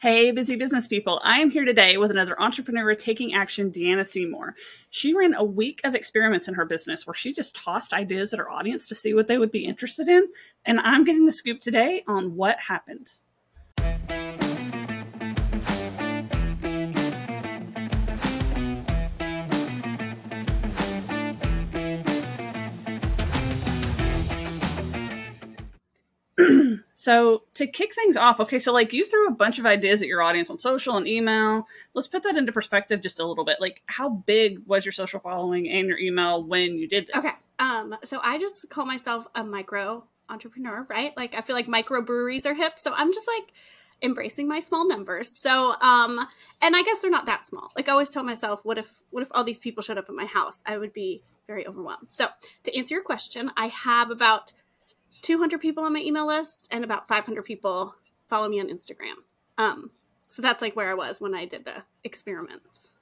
Hey, busy business people. I am here today with another entrepreneur taking action, Deanna Seymour. She ran a week of experiments in her business where she just tossed ideas at her audience to see what they would be interested in. And I'm getting the scoop today on what happened. So to kick things off, okay, so like you threw a bunch of ideas at your audience on social and email. Let's put that into perspective just a little bit. Like how big was your social following and your email when you did this? Okay. Um so I just call myself a micro entrepreneur, right? Like I feel like micro breweries are hip, so I'm just like embracing my small numbers. So um and I guess they're not that small. Like I always tell myself what if what if all these people showed up at my house? I would be very overwhelmed. So, to answer your question, I have about 200 people on my email list and about 500 people follow me on Instagram. Um, so that's like where I was when I did the experiment.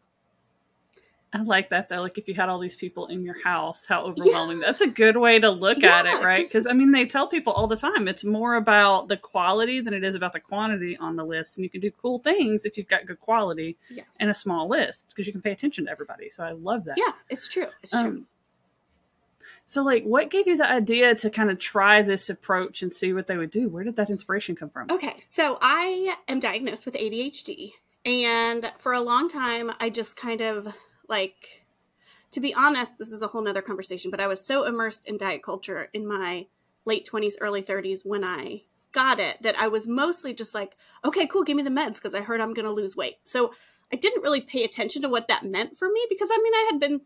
I like that though. Like if you had all these people in your house, how overwhelming. Yeah. That's a good way to look yeah, at it, right? Because I mean, they tell people all the time it's more about the quality than it is about the quantity on the list. And you can do cool things if you've got good quality yeah. and a small list because you can pay attention to everybody. So I love that. Yeah, it's true. It's um, true. So, like, what gave you the idea to kind of try this approach and see what they would do? Where did that inspiration come from? Okay, so I am diagnosed with ADHD. And for a long time, I just kind of like, to be honest, this is a whole nother conversation, but I was so immersed in diet culture in my late 20s, early 30s when I got it that I was mostly just like, okay, cool, give me the meds because I heard I'm going to lose weight. So I didn't really pay attention to what that meant for me because I mean, I had been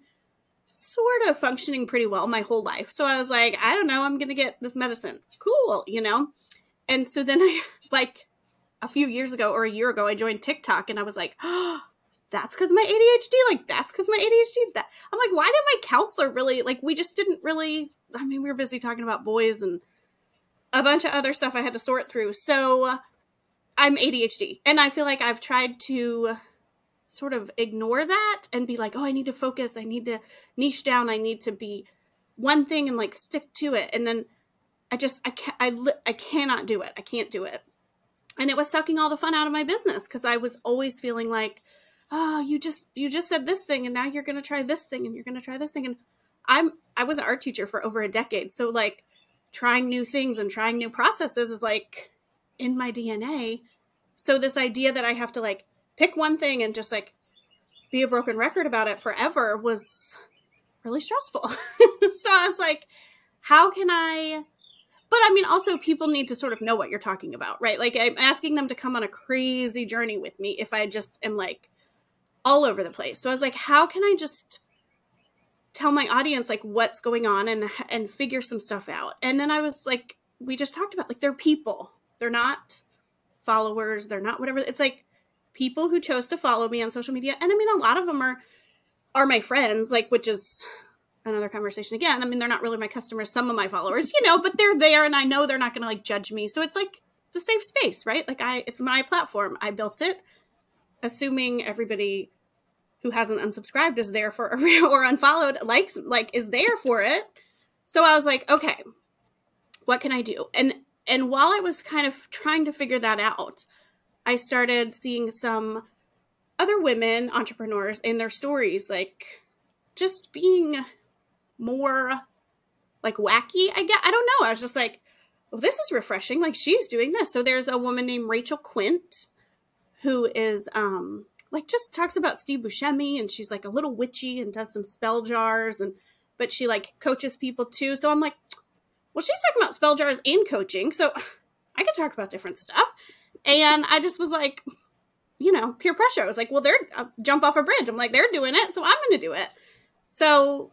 sort of functioning pretty well my whole life. So I was like, I don't know, I'm going to get this medicine. Cool, you know? And so then I, like, a few years ago or a year ago, I joined TikTok and I was like, oh, that's because my ADHD. Like, that's because my ADHD. That I'm like, why did my counselor really, like, we just didn't really, I mean, we were busy talking about boys and a bunch of other stuff I had to sort through. So uh, I'm ADHD. And I feel like I've tried to sort of ignore that and be like, oh, I need to focus. I need to niche down. I need to be one thing and like stick to it. And then I just, I can't, I, I cannot do it. I can't do it. And it was sucking all the fun out of my business because I was always feeling like, oh, you just, you just said this thing and now you're going to try this thing and you're going to try this thing. And I'm, I was an art teacher for over a decade. So like trying new things and trying new processes is like in my DNA. So this idea that I have to like pick one thing and just like be a broken record about it forever was really stressful. so I was like, how can I? But I mean, also, people need to sort of know what you're talking about, right? Like, I'm asking them to come on a crazy journey with me if I just am like all over the place. So I was like, how can I just tell my audience like what's going on and and figure some stuff out? And then I was like, we just talked about like they're people. They're not followers. They're not whatever. It's like people who chose to follow me on social media and i mean a lot of them are are my friends like which is another conversation again. I mean they're not really my customers some of my followers you know but they're there and i know they're not going to like judge me. So it's like it's a safe space right? Like i it's my platform. I built it. Assuming everybody who hasn't unsubscribed is there for a re or unfollowed likes like is there for it. So i was like okay what can i do? And and while i was kind of trying to figure that out I started seeing some other women entrepreneurs in their stories, like just being more like wacky. I get, I don't know. I was just like, well, this is refreshing. Like she's doing this. So there's a woman named Rachel Quint who is um like just talks about Steve Buscemi and she's like a little witchy and does some spell jars and but she like coaches people too. So I'm like, well, she's talking about spell jars and coaching. So I could talk about different stuff. And I just was like, you know, peer pressure. I was like, well, they're uh, jump off a bridge. I'm like, they're doing it, so I'm going to do it. So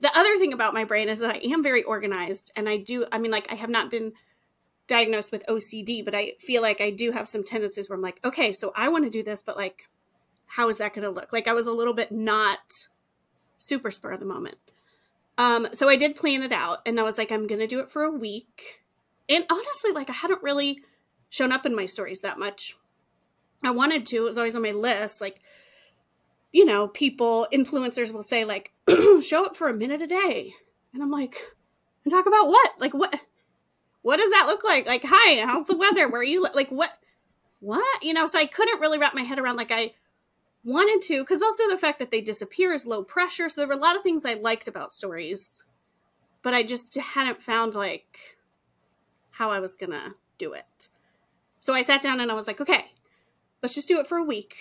the other thing about my brain is that I am very organized, and I do. I mean, like, I have not been diagnosed with OCD, but I feel like I do have some tendencies where I'm like, okay, so I want to do this, but like, how is that going to look? Like, I was a little bit not super spur of the moment. Um, so I did plan it out, and I was like, I'm going to do it for a week. And honestly, like, I hadn't really shown up in my stories that much. I wanted to, it was always on my list. Like, you know, people, influencers will say, like, show up for a minute a day. And I'm like, and talk about what? Like, what? What does that look like? Like, hi, how's the weather? Where are you? Like, what? what? You know, so I couldn't really wrap my head around like I wanted to, because also the fact that they disappear is low pressure. So there were a lot of things I liked about stories, but I just hadn't found like how I was gonna do it. So I sat down and I was like, okay, let's just do it for a week.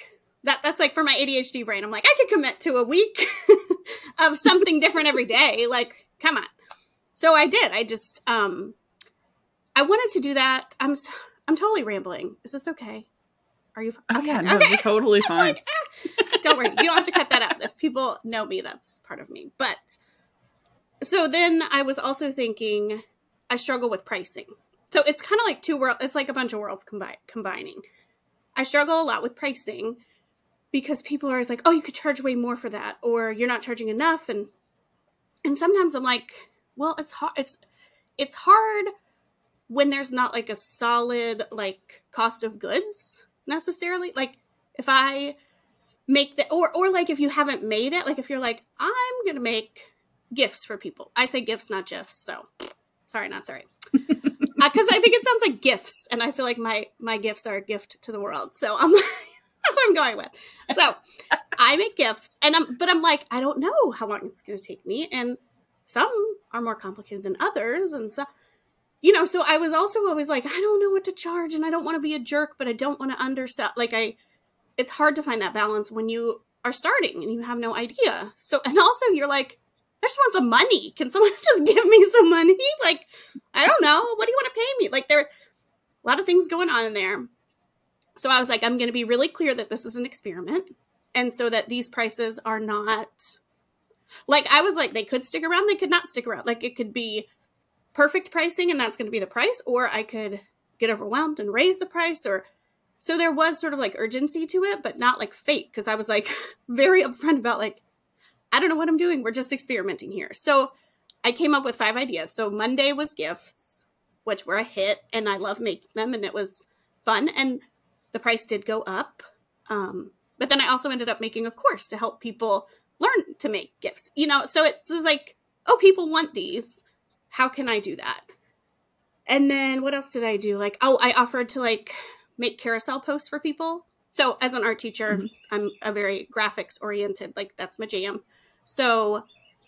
That that's like for my ADHD brain. I'm like, I could commit to a week of something different every day. Like, come on. So I did. I just um I wanted to do that. I'm I'm totally rambling. Is this okay? Are you Oh, okay? yeah, no, okay. you're totally fine. like, ah. don't worry. You don't have to cut that out. If people know me, that's part of me. But so then I was also thinking I struggle with pricing. So it's kind of like two worlds. It's like a bunch of worlds combi- combining. I struggle a lot with pricing because people are always like, "Oh, you could charge way more for that," or "You're not charging enough," and and sometimes I'm like, "Well, it's hard. It's it's hard when there's not like a solid like cost of goods necessarily. Like if I make the or or like if you haven't made it, like if you're like, I'm gonna make gifts for people. I say gifts, not gifs. So sorry, not sorry. Because I think it sounds like gifts, and I feel like my my gifts are a gift to the world. So I'm that's what I'm going with. So I make gifts, and I'm but I'm like I don't know how long it's going to take me, and some are more complicated than others, and so you know. So I was also always like I don't know what to charge, and I don't want to be a jerk, but I don't want to undersell. Like I, it's hard to find that balance when you are starting and you have no idea. So and also you're like I just want some money. Can someone just give me some money? Like, I don't know. What do you want to pay me? Like, there are a lot of things going on in there. So I was like, I'm going to be really clear that this is an experiment. And so that these prices are not like, I was like, they could stick around, they could not stick around. Like, it could be perfect pricing and that's going to be the price, or I could get overwhelmed and raise the price, or so there was sort of like urgency to it, but not like fake. Cause I was like very upfront about like, I don't know what I'm doing. We're just experimenting here. So I came up with five ideas. So Monday was gifts, which were a hit, and I love making them, and it was fun. And the price did go up. Um, but then I also ended up making a course to help people learn to make gifts. You know, so it was like, oh, people want these. How can I do that? And then what else did I do? Like, oh, I offered to like make carousel posts for people. So as an art teacher, Mhm. I'm a very graphics oriented, like that's my jam. So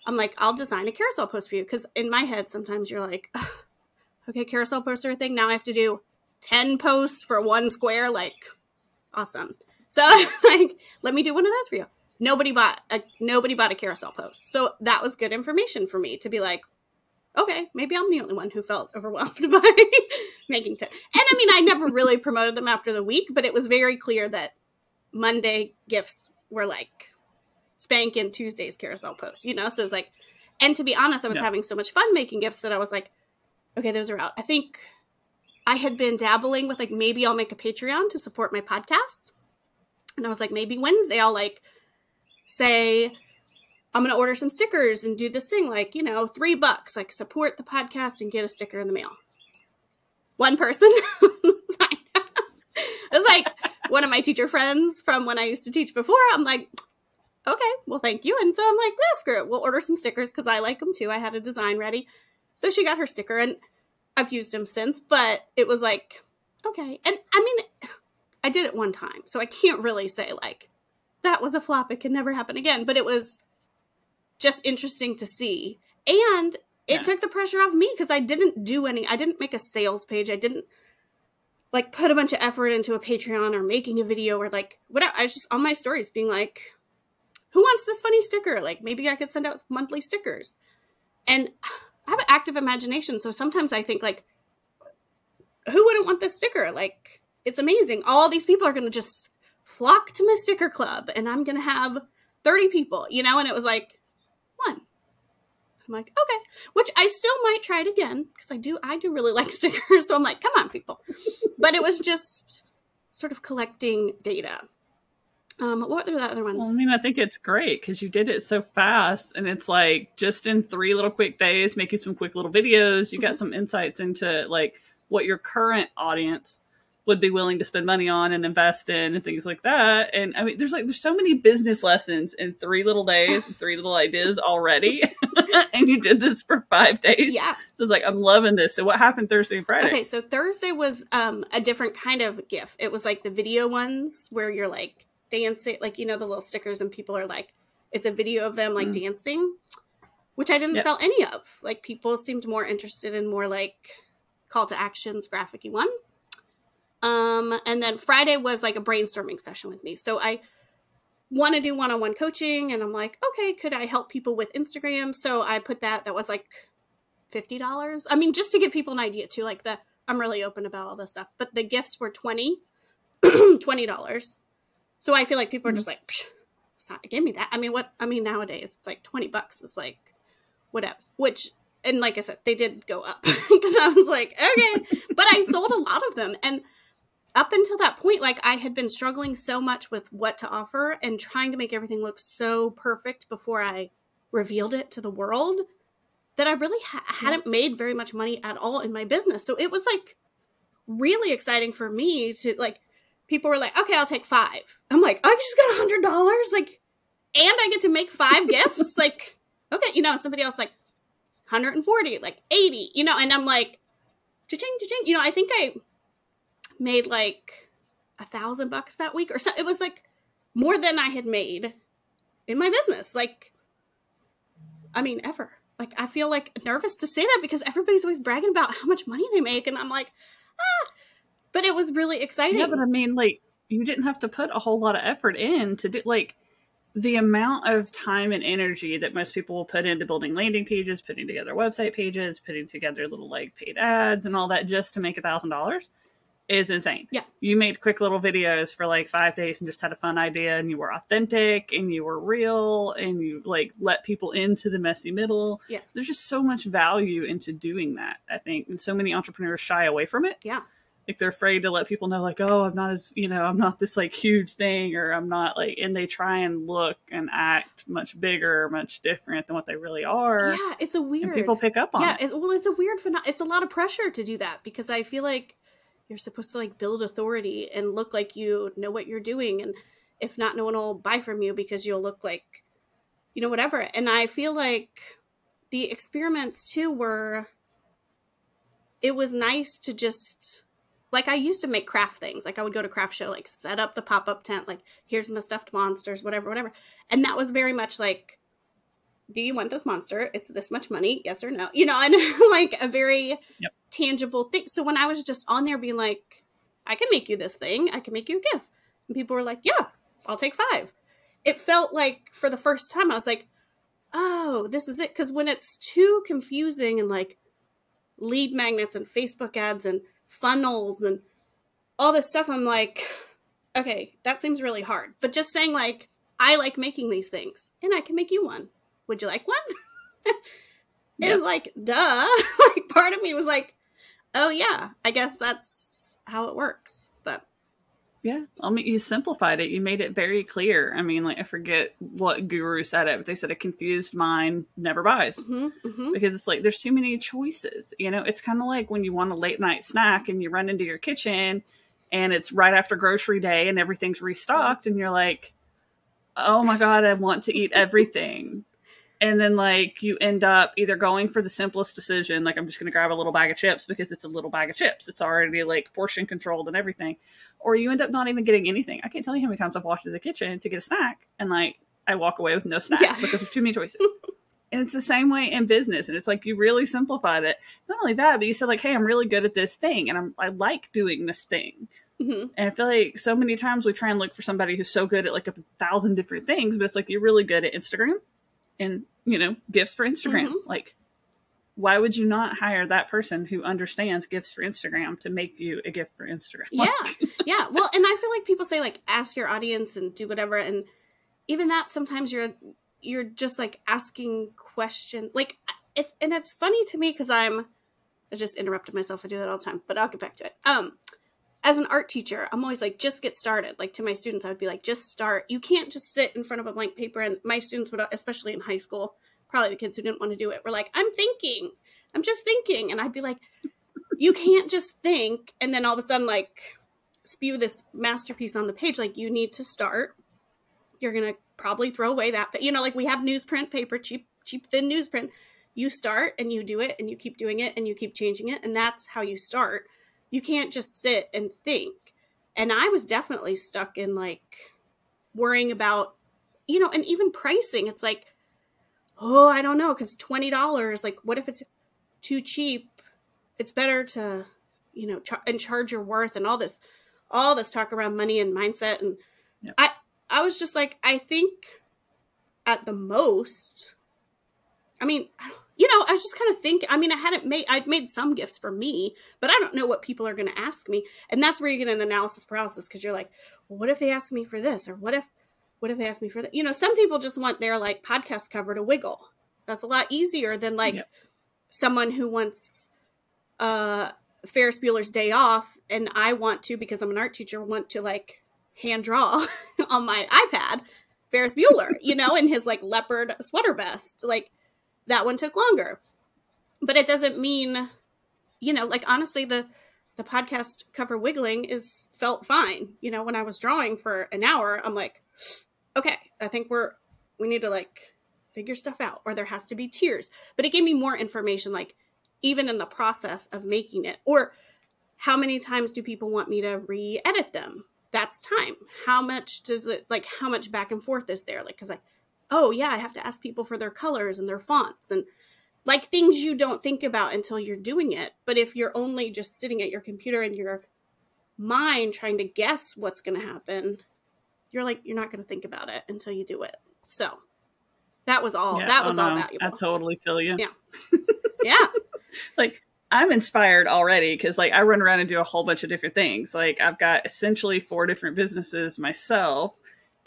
I'm like, I'll design a carousel post for you. Cause in my head, sometimes you're like, okay, carousel poster thing. Now I have to do 10 posts for one square. Like, awesome. So like, let me do one of those for you. Nobody bought a nobody bought a carousel post. So that was good information for me to be like, okay, maybe I'm the only one who felt overwhelmed by making 10. And I mean, I never really promoted them after the week, but it was very clear that Monday gifts were like spank in Tuesday's carousel post, you know? So it's like, and to be honest, I was Yeah. having so much fun making gifts that I was like, okay, those are out. I think I had been dabbling with like, maybe I'll make a Patreon to support my podcast. And I was like, maybe Wednesday I'll like say, I'm going to order some stickers and do this thing like, you know, three bucks, like support the podcast and get a sticker in the mail. One person. It was like one of my teacher friends from when I used to teach before. I'm like, okay, well, thank you. And so I'm like, yeah, screw it. We'll order some stickers because I like them too. I had a design ready. So she got her sticker and I've used them since, but it was like, okay. And I mean, I did it one time. So I can't really say like, that was a flop. It can never happen again. But it was just interesting to see. And it Yeah. took the pressure off me because I didn't do any, I didn't make a sales page. I didn't like put a bunch of effort into a Patreon or making a video or like whatever. I was just on my stories being like, who wants this funny sticker? Like maybe I could send out monthly stickers. And I have an active imagination. So sometimes I think like, who wouldn't want this sticker? Like it's amazing. All these people are going to just flock to my sticker club and I'm going to have 30 people, you know? And it was like one. I'm like, okay, which I still might try it again because I do, I do really like stickers. So I'm like, come on, people. but it was just sort of collecting data. Um, what were the other ones? Well, I mean, I think it's great because you did it so fast, and it's like just in three little quick days, making some quick little videos. You got Mhm. some insights into like what your current audience would be willing to spend money on and invest in and things like that. And I mean, there's like there's so many business lessons in three little days, three little ideas already, and you did this for five days. Yeah, it was like I'm loving this. So what happened Thursday and Friday? Okay, so Thursday was um a different kind of GIF. It was like the video ones where you're like dancing, like you know the little stickers, and people are like, it's a video of them like mm. dancing, which I didn't yep. sell any of. Like people seemed more interested in more like call to actions, graphicy ones. Um, and then Friday was like a brainstorming session with me. So I want to do one on one coaching, and I'm like, okay, could I help people with Instagram? So I put that, that was like $50. I mean, just to give people an idea too, like the, I'm really open about all this stuff, but the gifts were 20 $20. So I feel like people are mm-hmm. just like, not, give me that. I mean, what, I mean, nowadays it's like 20 bucks. It's like, what else? Which, and like I said, they did go up because I was like, okay, but I sold a lot of them. And up until that point, like I had been struggling so much with what to offer and trying to make everything look so perfect before I revealed it to the world that I really ha- hadn't made very much money at all in my business. So it was like really exciting for me to like, people were like, okay, I'll take five. I'm like, I just got a hundred dollars. Like, and I get to make five gifts. Like, okay, you know, somebody else like 140, like 80, you know, and I'm like, cha-ching, cha-ching. You know, I think I made like a thousand bucks that week or so. It was like more than I had made in my business. Like, I mean, ever. Like, I feel like nervous to say that because everybody's always bragging about how much money they make. And I'm like, ah. But it was really exciting. Yeah, but I mean, like, you didn't have to put a whole lot of effort in to do, like, the amount of time and energy that most people will put into building landing pages, putting together website pages, putting together little like paid ads and all that just to make a thousand dollars is insane. Yeah. You made quick little videos for like five days and just had a fun idea and you were authentic and you were real and you like let people into the messy middle. Yes. There's just so much value into doing that, I think. And so many entrepreneurs shy away from it. Yeah. Like they're afraid to let people know, like, oh, I'm not as, you know, I'm not this like huge thing or I'm not like, and they try and look and act much bigger, much different than what they really are. Yeah. It's a weird. people pick up on yeah, it. Yeah. Well, it's a weird, phenomenon it's a lot of pressure to do that because I feel like, you're supposed to like build authority and look like you know what you're doing and if not no one will buy from you because you'll look like you know whatever and i feel like the experiments too were it was nice to just like i used to make craft things like i would go to craft show like set up the pop-up tent like here's my stuffed monsters whatever whatever and that was very much like do you want this monster it's this much money yes or no you know and like a very yep tangible thing. So when I was just on there being like, I can make you this thing, I can make you a gift. And people were like, yeah, I'll take five. It felt like for the first time, I was like, oh, this is it. Because when it's too confusing and like lead magnets and Facebook ads and funnels and all this stuff, I'm like, okay, that seems really hard. But just saying, like, I like making these things and I can make you one. Would you like one? It's like, duh. like, part of me was like, oh yeah, I guess that's how it works. But yeah, I mean, you simplified it. You made it very clear. I mean, like I forget what guru said it, but they said a confused mind never buys mm-hmm, mm-hmm. because it's like there's too many choices. You know, it's kind of like when you want a late night snack and you run into your kitchen and it's right after grocery day and everything's restocked and you're like, oh my god, I want to eat everything and then like you end up either going for the simplest decision like i'm just going to grab a little bag of chips because it's a little bag of chips. It's already like portion controlled and everything. Or you end up not even getting anything. I can't tell you how many times i've walked into the kitchen to get a snack and like i walk away with no snack yeah. because there's too many choices. And it's the same way in business and it's like you really simplified it. Not only that but you said like hey i'm really good at this thing and I'm, i like doing this thing. Mm-hmm. And I feel like so many times we try and look for somebody who's so good at like a thousand different things, but it's like you're really good at Instagram and you know gifts for instagram. Mm-hmm. like why would you not hire that person who understands gifts for instagram to make you a gift for instagram? Yeah. Yeah. Well and i feel like people say like ask your audience and do whatever and even that sometimes you're you're just like asking question like it's and it's funny to me because i'm i just interrupted myself. I do that all the time but i'll get back to it. Um as an art teacher, I'm always like, just get started. Like to my students, I would be like, just start. You can't just sit in front of a blank paper. And my students would, especially in high school, probably the kids who didn't want to do it, were like, I'm thinking, I'm just thinking. And I'd be like, you can't just think and then all of a sudden like spew this masterpiece on the page like you need to start you're gonna probably throw away that but you know like we have newsprint paper cheap cheap thin newsprint you start and you do it and you keep doing it and you keep changing it and that's how you start you can't just sit and think. And i was definitely stuck in like worrying about you know and even pricing. It's like oh i don't know because $20 like what if it's too cheap? It's better to you know char- and charge your worth and all this all this talk around money and mindset. And Yep. i i was just like i think at the most i mean I don't- you know i was just kind of think i mean i hadn't made i've made some gifts for me but i don't know what people are going to ask me and that's where you get an analysis paralysis because you're like well, what if they ask me for this or what if what if they ask me for that you know some people just want their like podcast cover to wiggle that's a lot easier than like Yep. someone who wants uh Ferris Bueller's Day Off, and I want to because I'm an art teacher want to like hand draw on my iPad Ferris Bueller, you know, in his like leopard sweater vest. Like that one took longer, but it doesn't mean, you know, like honestly the the podcast cover wiggling is felt fine. You know, when I was drawing for an hour, I'm like, okay, I think we're we need to like figure stuff out, or there has to be tears. But it gave me more information, like even in the process of making it. Or how many times do people want me to re-edit them? That's time. How much does it like how much back and forth is there? Like because i oh yeah i have to ask people for their colors and their fonts and like things you don't think about until you're doing it but if you're only just sitting at your computer and your mind trying to guess what's going to happen you're like you're not going to think about it until you do it so that was all Yeah, that oh was all no, valuable I totally feel you. Yeah. yeah like I'm inspired already because like I run around and do a whole bunch of different things. Like I've got essentially four different businesses myself,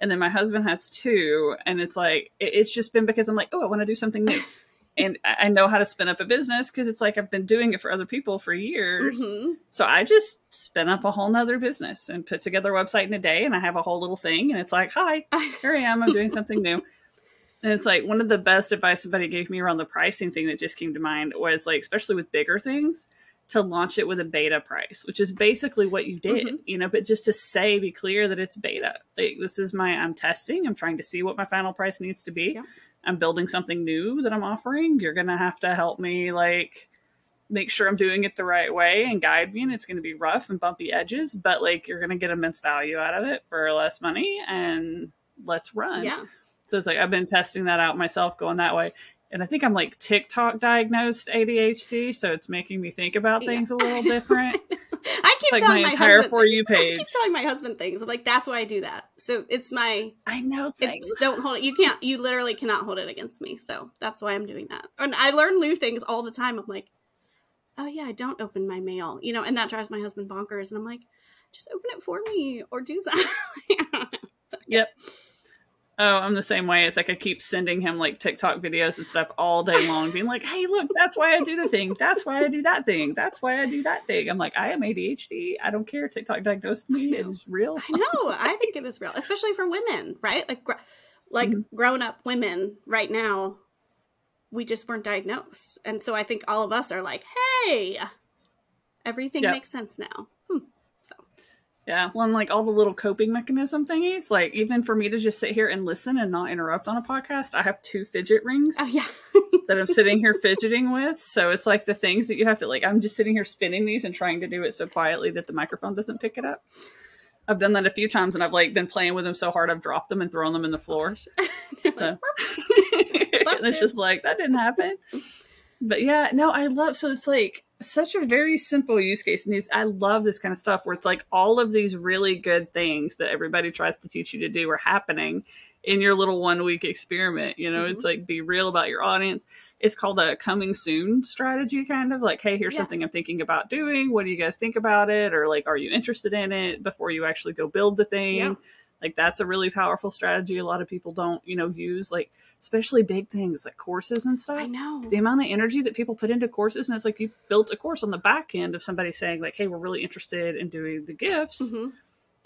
and then my husband has two, and it's like it, it's just been because I'm like, oh, I want to do something new, and I know how to spin up a business because it's like I've been doing it for other people for years. Mhm. So I just spin up a whole nother business and put together a website in a day, and I have a whole little thing, and it's like, hi, here I am. I'm doing something new. And it's like one of the best advice somebody gave me around the pricing thing that just came to mind was like, especially with bigger things, to launch it with a beta price, which is basically what you did, Mhm. you know, but just to say, be clear that it's beta. Like, this is my, I'm testing, I'm trying to see what my final price needs to be. Yeah. I'm building something new that I'm offering. You're going to have to help me, like, make sure I'm doing it the right way and guide me. And it's going to be rough and bumpy edges, but like, you're going to get immense value out of it for less money. And let's run. yeah So it's like I've been testing that out myself, going that way. And I think I'm like TikTok diagnosed ADHD, so it's making me think about Yeah. things a little different. I keep Like telling my my, entire husband For You page. I keep telling my husband things. I'm like, that's why I do that. So it's my I know things. it's don't hold it. You can't. You literally cannot hold it against me. So that's why I'm doing that. And I learn new things all the time. I'm like, oh yeah, I don't open my mail, you know, and that drives my husband bonkers. And I'm like, just open it for me or do that. so, Yep. Oh, I'm the same way. It's like I keep sending him like TikTok videos and stuff all day long, being like, "Hey, look, that's why I do the thing. That's why I do that thing. That's why I do that thing." I'm like, "I am ADHD. I don't care. TikTok diagnosed me. It is real." I know. I think it is real, especially for women, right? Like, gr- like Mhm. grown up women right now, we just weren't diagnosed, and so I think all of us are like, hey, everything Yeah. makes sense now. Yeah, well, and like all the little coping mechanism thingies, like even for me to just sit here and listen and not interrupt on a podcast, I have two fidget rings oh yeah, that I'm sitting here fidgeting with. So it's like the things that you have to like. I'm just sitting here spinning these and trying to do it so quietly that the microphone doesn't pick it up. I've done that a few times, and I've like been playing with them so hard I've dropped them and thrown them in the floor. It's So- and it's just like that didn't happen. But yeah, no, I love so it's like such a very simple use case. And these I love this kind of stuff where it's like all of these really good things that everybody tries to teach you to do are happening in your little one week experiment. You know, it's mm-hmm. like be real about your audience. It's called a coming soon strategy, kind of like, hey, here's Yeah. something I'm thinking about doing. What do you guys think about it? Or like, are you interested in it before you actually go build the thing? Yeah. Like that's a really powerful strategy. A lot of people don't, you know, use like especially big things like courses and stuff I know. the amount of energy that people put into courses and it's like you built a course on the back end of somebody saying like hey we're really interested in doing the gifts Mhm.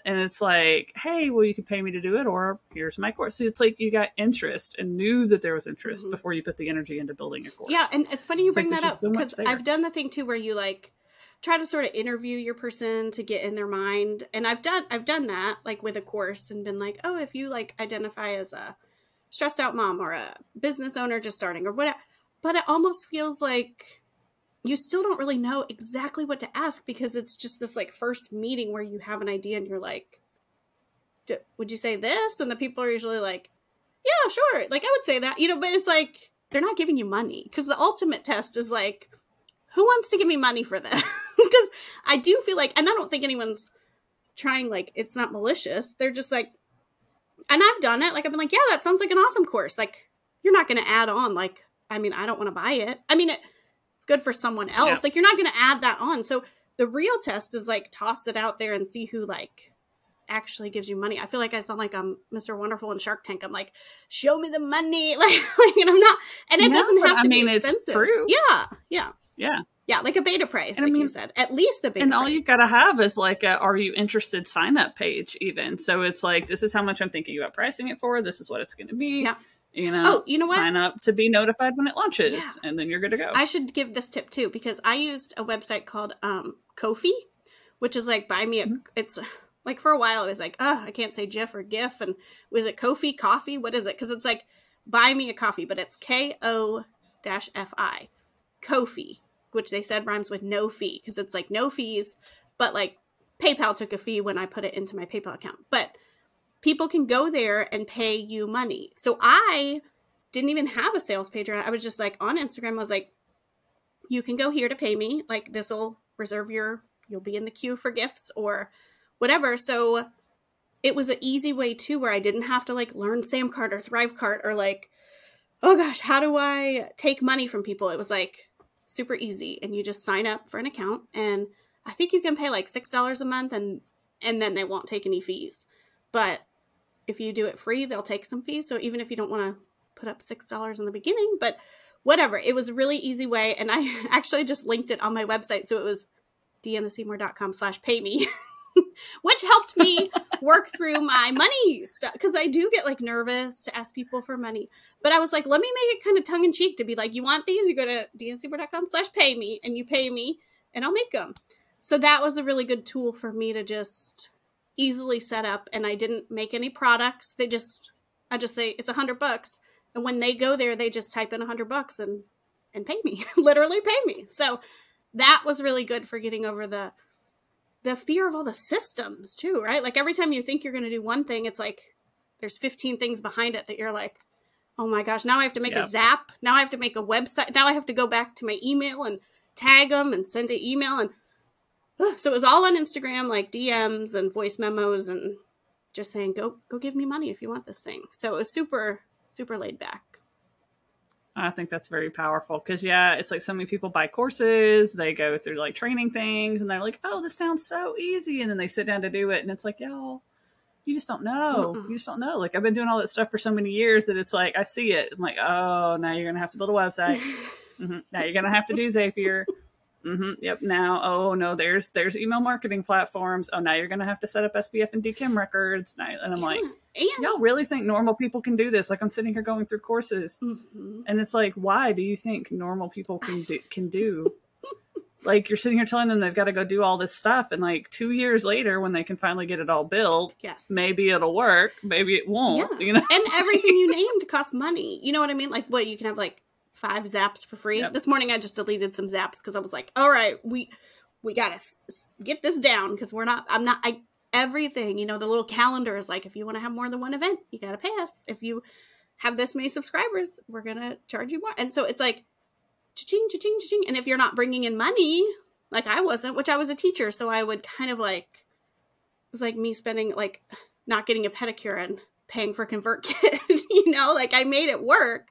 and it's like hey well you can pay me to do it or here's my course so it's like you got interest and knew that there was interest Mhm. before you put the energy into building a course Yeah, and it's funny you It's bring there's that up because there. I've done the thing too where you like try to sort of interview your person to get in their mind. And I've done I've done that like with a course and been like, "Oh, if you like identify as a stressed out mom or a business owner just starting or whatever." But it almost feels like you still don't really know exactly what to ask because it's just this like first meeting where you have an idea and you're like, would you say this? And the people are usually like, yeah, sure. Like I would say that, you know, but it's like they're not giving you money because the ultimate test is like, who wants to give me money for this? Because I do feel like, and I don't think anyone's trying like it's not malicious. They're just like, and I've done it. Like I've been like, yeah, that sounds like an awesome course. Like you're not going to add on. Like I mean, I don't want to buy it. I mean, it, it's good for someone else. Yeah. Like you're not going to add that on. So the real test is like toss it out there and see who like actually gives you money. I feel like I sound like I'm Mr. Wonderful in Shark Tank. I'm like, show me the money, like, like and I'm not, and it no, doesn't have to I mean, be expensive. It's true. Yeah, yeah, yeah. Yeah, like a beta price, and like I mean, you said. At least the beta And all price. you've got to have is like a are you interested sign up page, even. So it's like, this is how much I'm thinking about pricing it for. This is what it's going to be. Yeah. You know, oh, you know what? Sign up to be notified when it launches, yeah. and then you're good to go. I should give this tip too because I used a website called um, Ko-fi, which is like buy me a. Mm-hmm. It's like for a while, it was like, oh, I can't say GIF or GIF, and was it Ko-fi Coffee? What is it? Because it's like buy me a coffee, but it's K O dash F I, Ko-fi, which they said rhymes with no fee because it's like no fees, but like PayPal took a fee when I put it into my PayPal account, but people can go there and pay you money. So I didn't even have a sales page. I was just like on Instagram, I was like, you can go here to pay me. Like this will reserve your, you'll be in the queue for gifts or whatever. So it was an easy way too, where I didn't have to like learn Sam Samcart or Thrive Thrivecart or like, oh gosh, how do I take money from people? It was like super easy. And you just sign up for an account and I think you can pay like $6 a month and, and then they won't take any fees. But if you do it free, they'll take some fees. So even if you don't want to put up $6 in the beginning, but whatever, it was a really easy way. And I actually just linked it on my website. So it was deannaseymour.com slash pay me, which helped me work through my money stuff. Cause I do get like nervous to ask people for money, but I was like, let me make it kind of tongue in cheek to be like, you want these? You go to deannaseymour.com slash pay me and you pay me and I'll make them. So that was a really good tool for me to just easily set up and I didn't make any products. They just I just say it's a hundred bucks. And when they go there, they just type in a hundred bucks and and pay me. Literally pay me. So that was really good for getting over the the fear of all the systems too, right? Like every time you think you're gonna do one thing, it's like there's 15 things behind it that you're like, oh my gosh, now I have to make yep. a zap. Now I have to make a website. Now I have to go back to my email and tag them and send an email and so it was all on Instagram, like DMs and voice memos and just saying, go go give me money if you want this thing. So it was super, super laid back. I think that's very powerful because yeah, it's like so many people buy courses, they go through like training things, and they're like, "Oh, this sounds so easy," and then they sit down to do it, and it's like, "Y'all, you just don't know. Mm-mm. You just don't know." Like I've been doing all that stuff for so many years that it's like I see it. I'm like, "Oh, now you're gonna have to build a website. mm-hmm. Now you're gonna have to do Zapier. Mm-hmm. Yep. Now, oh no, there's there's email marketing platforms. Oh, now you're gonna have to set up SPF and DKIM records. And I'm yeah. like, and- y'all really think normal people can do this? Like I'm sitting here going through courses, mm-hmm. and it's like, why do you think normal people can do, can do? like you're sitting here telling them they've got to go do all this stuff, and like two years later, when they can finally get it all built, yes, maybe it'll work, maybe it won't. Yeah. You know, and everything you named costs money. You know what I mean? Like what you can have like five zaps for free. Yep. This morning I just deleted some zaps because I was like, all right, we we gotta get this down because we're not. I'm not. I everything. You know, the little calendar is like if you want to have more than one event, you gotta pay us. If you have this many subscribers, we're gonna charge you more. And so it's like, cha-ching, cha-ching, cha-ching. And if you're not bringing in money, like I wasn't, which I was a teacher, so I would kind of like it was like me spending like not getting a pedicure and paying for convert ConvertKit. you know, like I made it work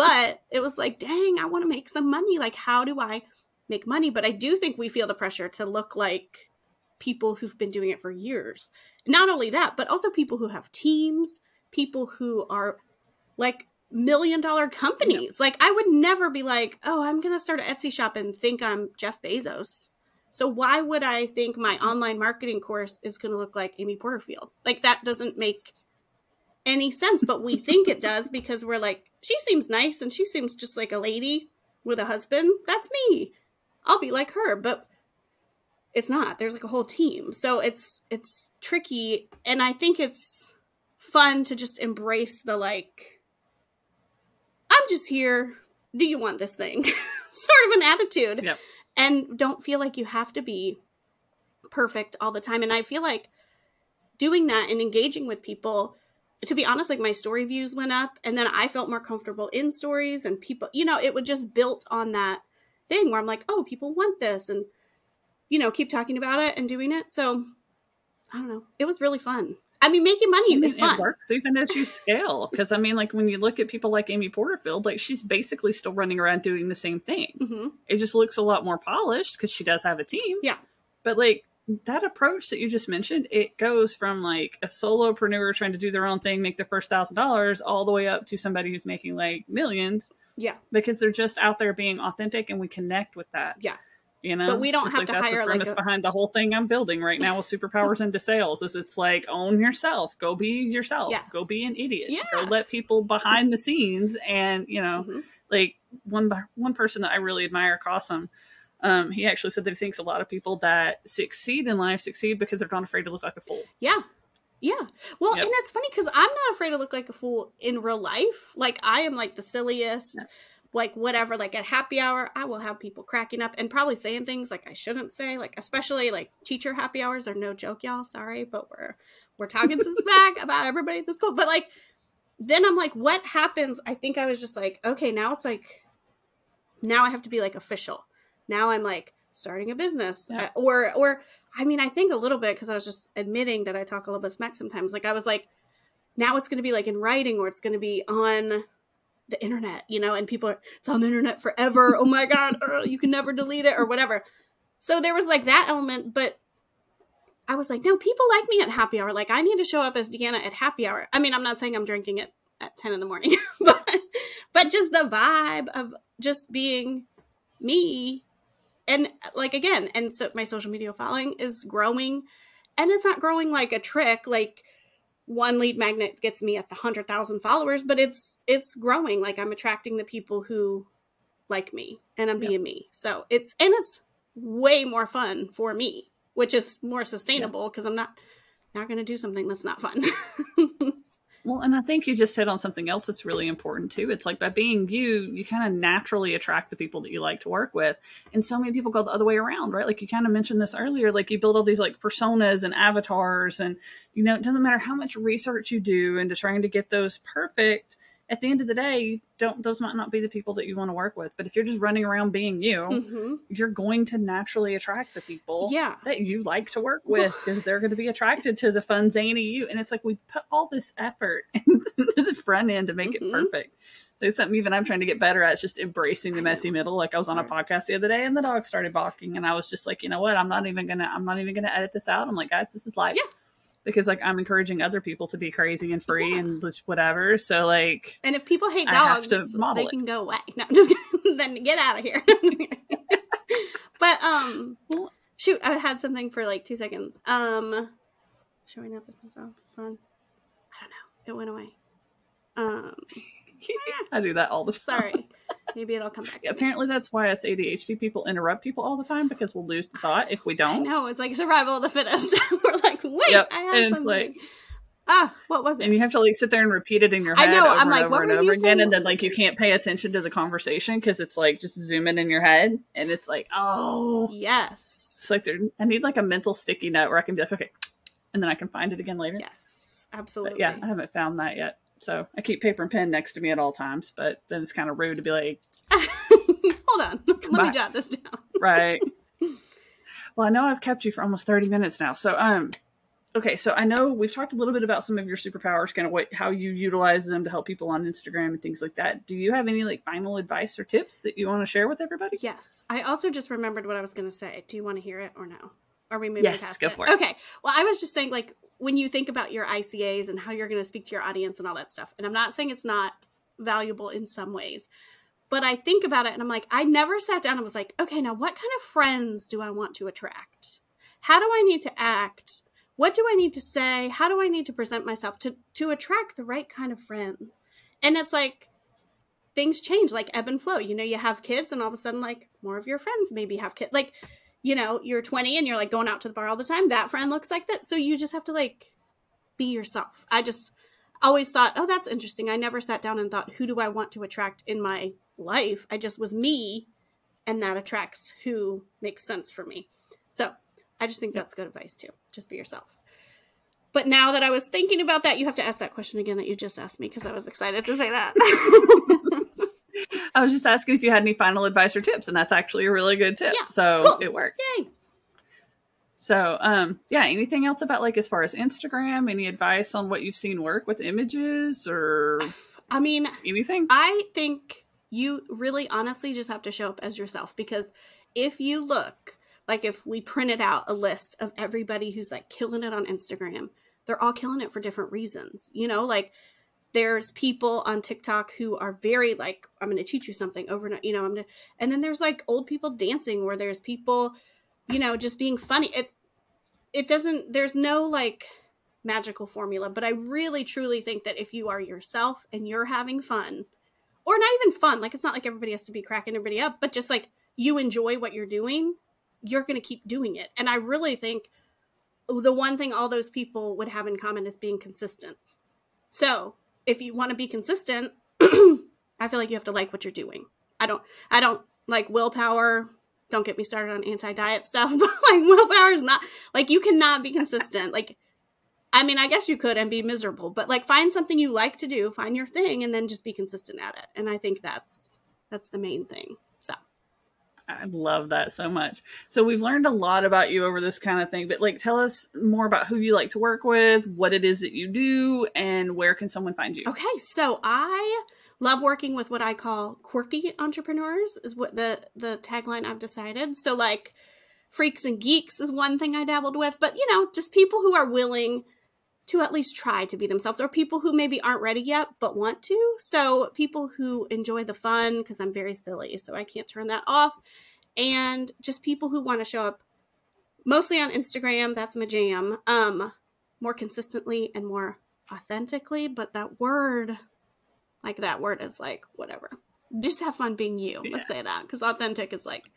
but it was like, dang, I want to make some money. Like, how do I make money? But I do think we feel the pressure to look like people who've been doing it for years. Not only that, but also people who have teams, people who are like million dollar companies. Like, I would never be like, oh, I'm going to start an Etsy shop and think I'm Jeff Bezos. So why would I think my online marketing course is going to look like Amy Porterfield? Like that doesn't make any sense, but we think it does because we're like, she seems nice and she seems just like a lady with a husband. That's me. I'll be like her. But it's not. There's like a whole team. So it's it's tricky and I think it's fun to just embrace the like I'm just here. Do you want this thing? sort of an attitude. Yep. And don't feel like you have to be perfect all the time. And I feel like doing that and engaging with people, to be honest, like my story views went up and then I felt more comfortable in stories and people, you know, it would just built on that thing where I'm like, oh, people want this and you know, keep talking about it and doing it. So I don't know. It was really fun. I mean, making money I mean, is fun. It works even as you scale. Because I mean, like when you look at people like Amy Porterfield, like she's basically still running around doing the same thing. hmm It just looks a lot more polished because she does have a team. Yeah. But like that approach that you just mentioned, it goes from like a solopreneur trying to do their own thing, make their first thousand dollars, all the way up to somebody who's making like millions Yeah. because they're just out there being authentic and we connect with that. Yeah. You know, But we don't It's have like to that's hire, the like, premise a- behind the whole thing I'm building right now with superpowers into sales. Is it's like own yourself, go be yourself, Yes. go be an idiot, go let people behind the scenes, and you know, Mhm. like one one person that I really admire, Cossum. Um, he actually said that he thinks a lot of people that succeed in life succeed because they're not afraid to look like a fool. Yeah. Yeah. Well, Yep. and that's funny because I'm not afraid to look like a fool in real life. Like, I am like the silliest, Yeah. like, whatever. Like, at happy hour, I will have people cracking up and probably saying things like I shouldn't say. Like, especially like teacher happy hours are no joke, y'all. Sorry, but we're we're talking some smack about everybody at the school. But like, then I'm like, what happens? I think I was just like, okay, now it's like, now I have to be like official. Now I'm like starting a business, Yeah. Uh, or or I mean, I think a little bit because I was just admitting that I talk a little bit smack sometimes. Like I was like, now it's going to be like in writing, or it's going to be on the internet, you know, and people are it's on the internet forever. oh my god, you can never delete it or whatever. So there was like that element, but I was like, no, people like me at happy hour. Like I need to show up as Deanna at happy hour. I mean, I'm not saying I'm drinking it at 10 in the morning, but but just the vibe of just being me and like again and so my social media following is growing and it's not growing like a trick like one lead magnet gets me at the 100,000 followers but it's it's growing like I'm attracting the people who like me and I'm being me. So it's and it's way more fun for me which is more sustainable because I'm not not going to do something that's not fun Well, and I think you just hit on something else that's really important too. It's like by being you, you kind of naturally attract the people that you like to work with. And so many people go the other way around, right? Like you kind of mentioned this earlier, like you build all these like personas and avatars and you know, it doesn't matter how much research you do into trying to get those perfect. At the end of the day, don't those might not be the people that you want to work with. But if you're just running around being you, hmm you're going to naturally attract the people yeah. that you like to work with because they're going to be attracted to the fun zany you and it's like we put all this effort into the front end to make Mhm. it perfect. It's something even i'm trying to get better at is just embracing the messy middle. Like i was on a podcast the other day and the dog started barking and i was just like you know what? I'm not even gonna i'm not even gonna edit this out. I'm like guys this is life. Yeah. Because like i'm encouraging other people to be crazy and free Yeah. and just whatever so like And if people hate dogs, they it. can go away. No, I'm just then get out of here. but um, shoot, I had something for like two seconds. Um, showing up as myself. Fun. I don't know. It went away. Um, i do that all the time sorry. Maybe it'll come back. me. apparently that's why us adhd people interrupt people all the time because we'll lose the thought if we don't No, it's like survival of the fittest. We're like, wait, Yep, I have and something. like- ah, what was it? and you have to like sit there and repeat it in your head. I know, over I'm and like, over what and were over you again, saying? and then like you can't pay attention to the conversation because it's like just zooming in your head, and it's like, oh, yes, it's like there. I need like a mental sticky note where I can be like, okay, and then I can find it again later. yes, But absolutely. yeah, I haven't found that yet, so I keep paper and pen next to me at all times. But then it's kind of rude to be like, Hold on, let me jot this down. right. well, I know I've kept you for almost thirty minutes now, so um. Okay, so I know we've talked a little bit about some of your superpowers, kind of what how you utilize them to help people on Instagram and things like that. Do you have any like final advice or tips that you want to share with everybody? Yes. I also just remembered what I was going to say. Do you want to hear it or no? Are we moving Yes, past go it? for it. Okay. Well, I was just saying, like, when you think about your ICAs and how you're going to speak to your audience and all that stuff, and I'm not saying it's not valuable in some ways, but I think about it and I'm like, I never sat down and was like, okay, now what kind of friends do I want to attract? How do I need to act? What do I need to say? How do I need to present myself to to attract the right kind of friends? And it's like things change like ebb and flow. You know, you have kids and all of a sudden like more of your friends maybe have kids. Like you know, you're 20 and you're like going out to the bar all the time. That friend looks like that. So you just have to like be yourself. I just always thought, oh, that's interesting. I never sat down and thought, who do I want to attract in my life? I just was me, and that attracts who makes sense for me. So I just think that's good advice too. Just be yourself. But now that I was thinking about that, you have to ask that question again that you just asked me because I was excited to say that. I was just asking if you had any final advice or tips, and that's actually a really good tip. Yeah, so cool. it worked. Yay. So, um, yeah, anything else about like as far as Instagram, any advice on what you've seen work with images or I mean, anything? I think you really honestly just have to show up as yourself because if you look like if we printed out a list of everybody who's like killing it on Instagram, they're all killing it for different reasons. You know, like there's people on TikTok who are very like, I'm going to teach you something overnight, you know, I'm gonna, and then there's like old people dancing where there's people, you know, just being funny. It, it doesn't, there's no like magical formula, but I really truly think that if you are yourself and you're having fun, or not even fun, like it's not like everybody has to be cracking everybody up, but just like you enjoy what you're doing, you're going to keep doing it. And I really think the one thing all those people would have in common is being consistent. So if you want to be consistent, I feel like you have to like what you're doing. I don't, I don't like willpower. Don't get me started on anti diet stuff, but like willpower is not like you cannot be consistent. Like, I mean, I guess you could and be miserable, but like find something you like to do, find your thing, and then just be consistent at it. And I think that's that's the main thing. I love that so much. So we've learned a lot about you over this kind of thing, but like tell us more about who you like to work with, what it is that you do, and where can someone find you? Okay, so I love working with what I call quirky entrepreneurs is what the the tagline I've decided. So like freaks and geeks is one thing I dabbled with, but you know, just people who are willing to at least try to be themselves or people who maybe aren't ready yet but want to. So people who enjoy the fun because I'm very silly, so I can't turn that off. And just people who want to show up mostly on Instagram, that's my jam. Um more consistently and more authentically, but that word like that word is like whatever. Just have fun being you. Yeah. Let's say that because authentic is like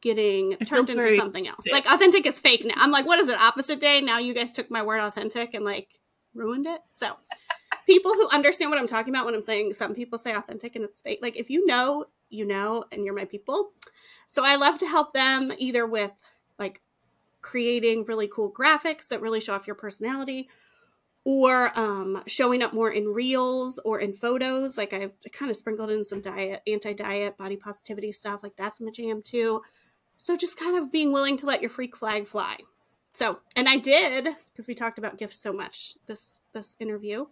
getting It turned into something else. Like authentic is fake now. I'm like, what is it? Opposite day. Now you guys took my word authentic and like ruined it. So people who understand what I'm talking about when I'm saying some people say authentic and it's fake. Like if you know, you know, and you're my people. So I love to help them either with like creating really cool graphics that really show off your personality or um, showing up more in reels or in photos. Like I, I kind of sprinkled in some diet, anti-diet, body positivity stuff. Like that's my jam too. So just kind of being willing to let your freak flag fly. So, and I did because we talked about GIFs so much this this interview.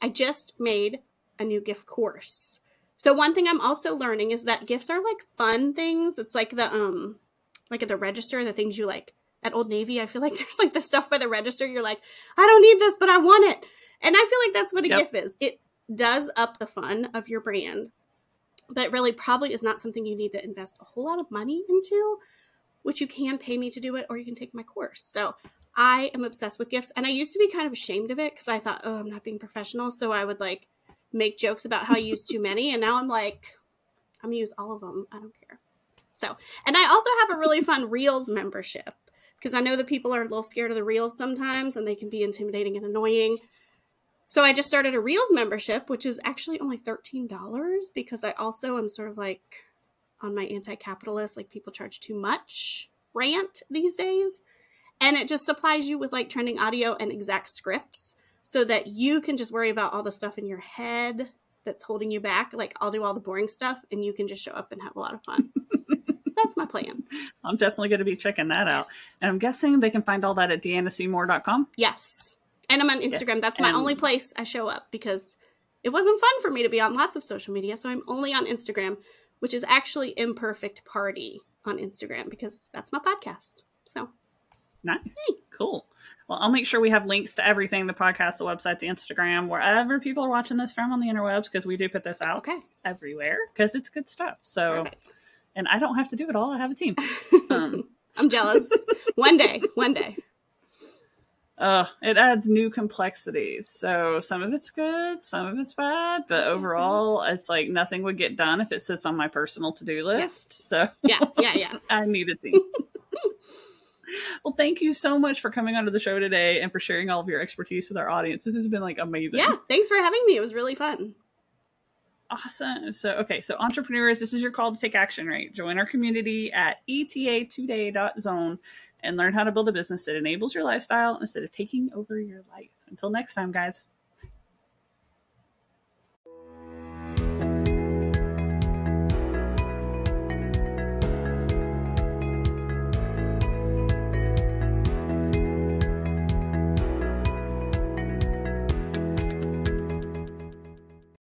I just made a new GIF course. So one thing I'm also learning is that GIFs are like fun things. It's like the um like at the register, the things you like at Old Navy. I feel like there's like the stuff by the register. You're like, I don't need this, but I want it. And I feel like that's what a Yep. GIF is. It does up the fun of your brand, but it really probably is not something you need to invest a whole lot of money into, which you can pay me to do it or you can take my course. So I am obsessed with GIFs. And I used to be kind of ashamed of it because I thought, oh, I'm not being professional. So I would like make jokes about how I use too many. And now I'm like, I'm gonna use all of them. I don't care. So, and I also have a really fun Reels membership because I know that people are a little scared of the Reels sometimes and they can be intimidating and annoying. So I just started a Reels membership, which is actually only $13 because I also am sort of like on my anti capitalist, like people charge too much rant these days. And it just supplies you with like trending audio and exact scripts so that you can just worry about all the stuff in your head that's holding you back. Like I'll do all the boring stuff and you can just show up and have a lot of fun. that's my plan. I'm definitely going to be checking that out. And I'm guessing they can find all that at deannaseymour.com. Yes. And I'm on Instagram. Yes, That's my and- only place I show up because it wasn't fun for me to be on lots of social media. So I'm only on Instagram, which is actually Imperfect Party on Instagram because that's my podcast. So Nice. Cool. Well, I'll make sure we have links to everything the podcast, the website, the Instagram, wherever people are watching this from on the interwebs, because we do put this out okay. everywhere because it's good stuff. So, Perfect. and I don't have to do it all, I have a team. Um, I'm jealous. one day, one day. Uh, it adds new complexities. So some of it's good, some of it's bad, but overall, it's like nothing would get done if it sits on my personal to do list. So Yeah, yeah, yeah. I need a team. well, thank you so much for coming onto the show today and for sharing all of your expertise with our audience. This has been like amazing. Yeah, thanks for having me. It was really fun. Awesome. So, okay, so entrepreneurs, this is your call to take action, right? Join our community at eta2day.zone and learn how to build a business that enables your lifestyle instead of taking over your life. Until next time, guys.